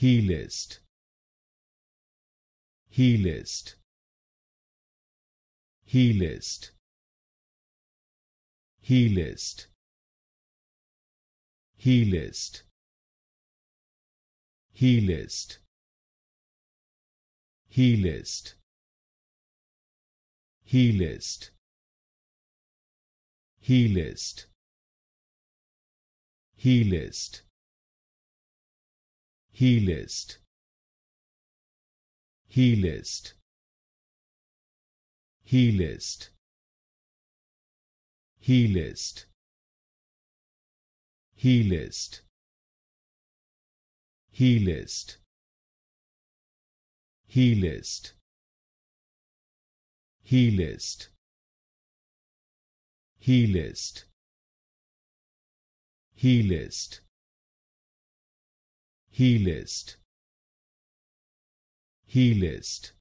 heliced he list heliced he list heliced he list heliced he list heliced he list heliced he list heliced he list heliced he list heliced he list heliced he list heliced. He list